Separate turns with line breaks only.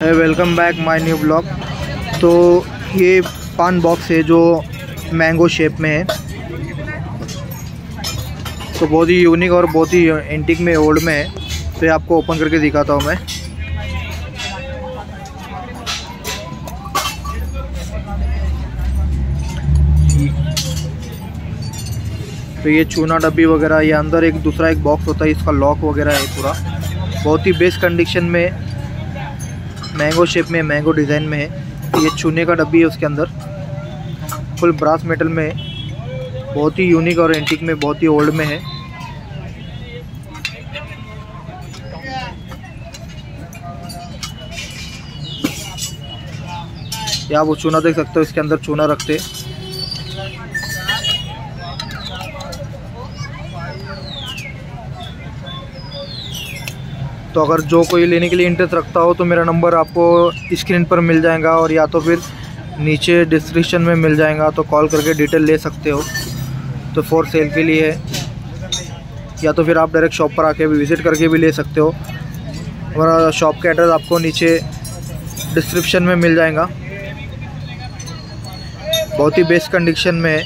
Welcome back my new blog तो ये पान बॉक्स है जो मैंगो शेप में है। तो बहुत ही यूनिक और बहुत ही एंटिक में ओल्ड में है। तो ये आपको ओपन करके दिखाता हूँ मैं। तो ये चूना डब्बी वगैरह, ये अंदर एक दूसरा एक बॉक्स होता है, इसका लॉक वगैरह है पूरा। बहुत ही बेस्ट कंडीशन में मैंगो शेप में, मैंगो डिज़ाइन में है। ये चूने का डब्बी है उसके अंदर। फुल ब्रास मेटल में बहुत ही यूनिक और एंटिक में, बहुत ही ओल्ड में है। या वो चूना देख सकते हो, इसके अंदर चूना रखते तो अगर जो कोई लेने के लिए इंटरेस्ट रखता हो तो मेरा नंबर आपको स्क्रीन पर मिल जाएगा और या तो फिर नीचे डिस्क्रिप्शन में मिल जाएगा तो कॉल करके डिटेल ले सकते हो। तो फॉर सेल के लिए है या तो फिर आप डायरेक्ट शॉप पर आके भी विज़िट करके भी ले सकते हो। हमारा शॉप का एड्रेस आपको नीचे डिस्क्रिप्शन में मिल जाएगा। बहुत ही बेस्ट कंडीशन में है।